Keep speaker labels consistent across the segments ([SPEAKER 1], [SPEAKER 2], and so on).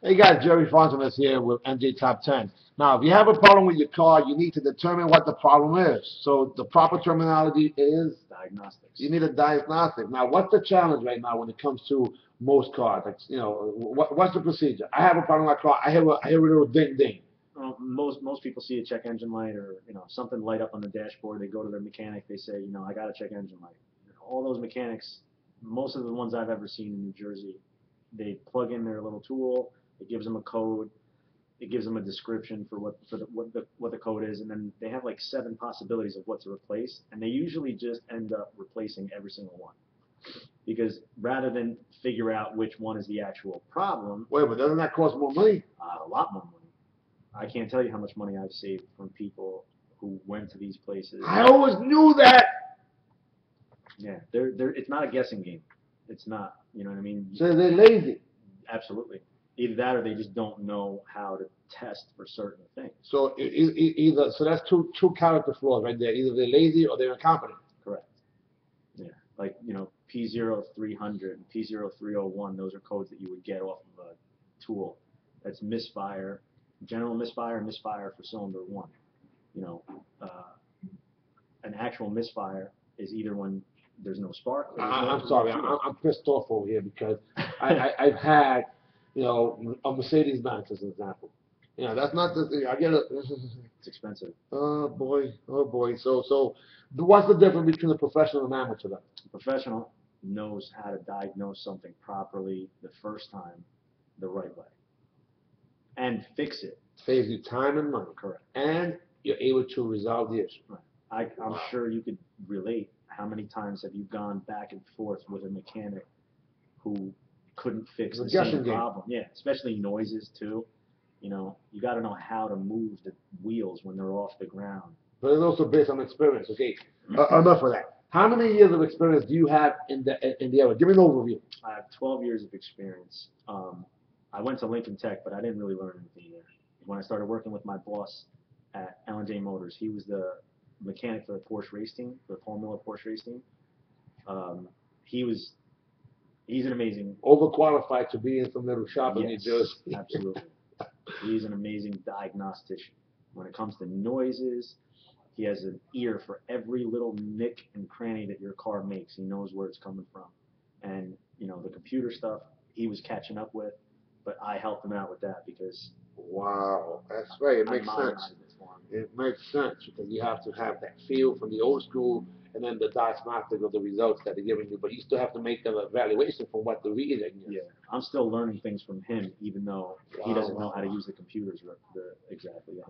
[SPEAKER 1] Hey guys, Jerry Fontanes here with NJ Top 10. Now, if you have a problem with your car, you need to determine what the problem is. So the proper terminology is
[SPEAKER 2] Diagnostics.
[SPEAKER 1] you need a diagnostic. Now, what's the challenge right now when it comes to most cars? Like, you know, what, what's the procedure? I have a problem with my car. I hear a, I hear a little ding ding.
[SPEAKER 2] Well, most most people see a check engine light or you know something light up on the dashboard. They go to their mechanic. They say, you know, I got a check engine light. You know, all those mechanics, most of the ones I've ever seen in New Jersey, they plug in their little tool. It gives them a code. It gives them a description for what for the, what the what the code is, and then they have like seven possibilities of what to replace, and they usually just end up replacing every single one. Because rather than figure out which one is the actual problem,
[SPEAKER 1] Wait, but doesn't that cost more money?
[SPEAKER 2] uh, a lot more money. I can't tell you how much money I've saved from people who went to these places.
[SPEAKER 1] I always knew that.
[SPEAKER 2] Yeah, they're, they're, it's not a guessing game. It's not, you know what I mean?
[SPEAKER 1] So they're lazy.
[SPEAKER 2] Absolutely. Either that or they just don't know how to test for certain things.
[SPEAKER 1] So either so that's two two character flaws right there. Either they're lazy or they're incompetent.
[SPEAKER 2] Correct. Yeah. Like, you know, P0300 and P0301, those are codes that you would get off of a tool. That's misfire, general misfire, misfire for cylinder one. You know, uh, an actual misfire is either when there's no spark.
[SPEAKER 1] I, I'm sorry, I'm, I'm pissed off over here because I, I I've had you know a Mercedes Benz as an example. You know that's not the thing. I get it.
[SPEAKER 2] It's expensive.
[SPEAKER 1] Oh boy, oh boy. So so what's the difference between a professional and amateur then?
[SPEAKER 2] A professional knows how to diagnose something properly the first time, the right way, and fix it.
[SPEAKER 1] Saves you time and money,
[SPEAKER 2] Correct.
[SPEAKER 1] and you're able to resolve the issue.
[SPEAKER 2] I, I'm sure you could relate. How many times have you gone back and forth with a mechanic who couldn't fix the same
[SPEAKER 1] game.
[SPEAKER 2] problem? Yeah, especially noises too. You know, you got to know how to move the wheels when they're off the ground.
[SPEAKER 1] But it's also based on experience. Okay, uh, enough of that. How many years of experience do you have in the in the area? Give me an overview.
[SPEAKER 2] I have 12 years of experience. Um, I went to Lincoln Tech, but I didn't really learn anything there. When I started working with my boss at L&J Motors, he was the mechanic for the Porsche race team, the Paul Miller Porsche race team. Um, he was, he's an amazing
[SPEAKER 1] Overqualified to be in some little shop in New
[SPEAKER 2] Yes,
[SPEAKER 1] Jersey.
[SPEAKER 2] absolutely. He's an amazing diagnostician. When it comes to noises, he has an ear for every little nick and cranny that your car makes. He knows where it's coming from. And, you know, the computer stuff he was catching up with, but I helped him out with that because
[SPEAKER 1] Wow, that's right. It
[SPEAKER 2] I
[SPEAKER 1] makes sense.
[SPEAKER 2] modernized it for him.
[SPEAKER 1] It makes sense because you have to have that feel from the old school and then the diagnostic of the results that they're giving you, but you still have to make an evaluation from what the reading is.
[SPEAKER 2] Yeah, I'm still learning things from him, even though he doesn't know
[SPEAKER 1] wow,
[SPEAKER 2] how to use the computers exactly 100%.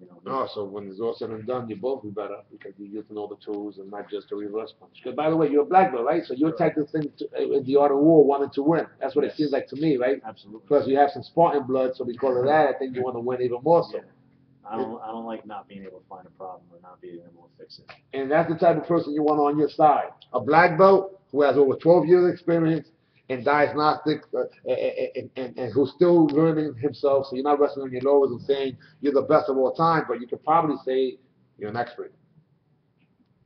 [SPEAKER 2] You know,
[SPEAKER 1] Oh, so when it's all said and done, you both be better because you get to know the tools and not just the reverse punch. Because by the way, you're a black belt, right? So you're type of thing to, uh, the art of war wanting to win. That's what it seems like to me, right?
[SPEAKER 2] absolutely.
[SPEAKER 1] Plus you have some Spartan blood, so because of that, I think you want to win even more so.
[SPEAKER 2] Yeah. I don't, I don't like not being able to find a problem or not being able to fix it.
[SPEAKER 1] And that's the type of person you want on your side. A black belt who has over 12 years experience in diagnostics uh, and, and, and who's still learning himself. So you're not resting on your laurels and saying you're the best of all time, but you could probably say you're an expert.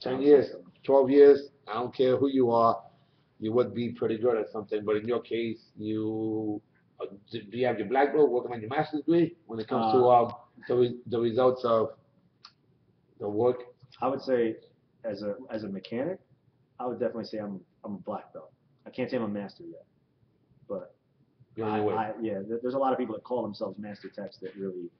[SPEAKER 1] 10 years, 12 years, I don't care who you are, you would be pretty good at something. But in your case, you uh, do you have your black belt working on your master's degree when it comes to um, the, the results of the work?
[SPEAKER 2] I would say, as a as a mechanic, I would definitely say I'm I'm a black belt. I can't say I'm a master yet, but I. I, yeah, there's a lot of people that call themselves master techs that really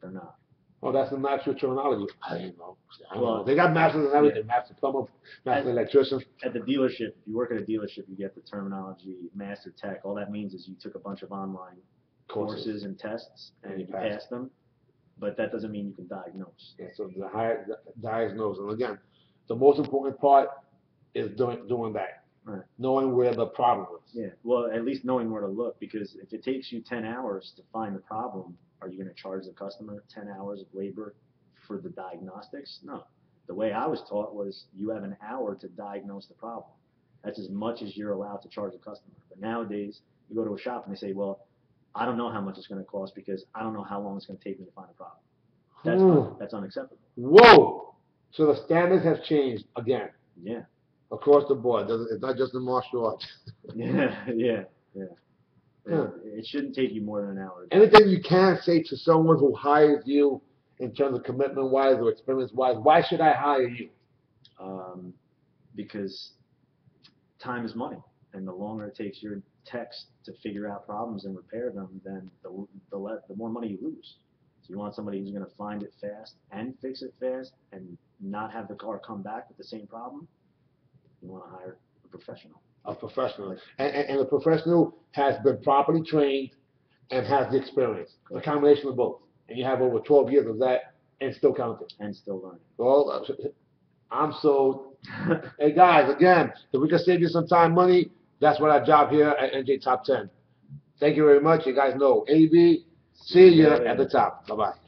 [SPEAKER 2] they're not.
[SPEAKER 1] Oh, that's the natural terminology. I don't know. I don't know.
[SPEAKER 2] Well,
[SPEAKER 1] They got masters and everything, master plumber, master electrician.
[SPEAKER 2] At the dealership, if you work at a dealership, you get the terminology master tech. All that means is you took a bunch of online
[SPEAKER 1] Courses.
[SPEAKER 2] courses and tests and
[SPEAKER 1] And you
[SPEAKER 2] you
[SPEAKER 1] passed.
[SPEAKER 2] passed them, but that doesn't mean you can diagnose.
[SPEAKER 1] Yeah, so the higher the diagnose. And again, the most important part is doing doing that.
[SPEAKER 2] Right.
[SPEAKER 1] Knowing where the problem is.
[SPEAKER 2] Yeah, well, at least knowing where to look because if it takes you 10 hours to find the problem, are you going to charge the customer 10 hours of labor for the diagnostics? No. The way I was taught was you have an hour to diagnose the problem. That's as much as you're allowed to charge the customer. But nowadays, you go to a shop and they say, well, I don't know how much it's going to cost because I don't know how long it's going to take me to find a problem. That's,
[SPEAKER 1] Hmm.
[SPEAKER 2] that's unacceptable.
[SPEAKER 1] Whoa! So the standards have changed again
[SPEAKER 2] Yeah.
[SPEAKER 1] across the board. It's not just the martial arts.
[SPEAKER 2] Yeah, yeah, yeah.
[SPEAKER 1] Yeah.
[SPEAKER 2] It, it shouldn't take you more than an hour.
[SPEAKER 1] Anything you can say to someone who hires you in terms of commitment wise or experience wise, why should I hire you?
[SPEAKER 2] um, because time is money, and the longer it takes your techs to figure out problems and repair them, then the the, le- the more money you lose. So you want somebody who's going to find it fast and fix it fast, and not have the car come back with the same problem. You want to hire a professional.
[SPEAKER 1] A professional. And, and, and the professional has been properly trained and has the experience. A combination of both. And you have over 12 years of that and still counting.
[SPEAKER 2] and still learning.
[SPEAKER 1] Well, I'm sold. Hey guys, again, if we can save you some time, money, that's what our job here at NJ Top 10. Thank you very much. You guys know AB. See you at the top. Bye bye.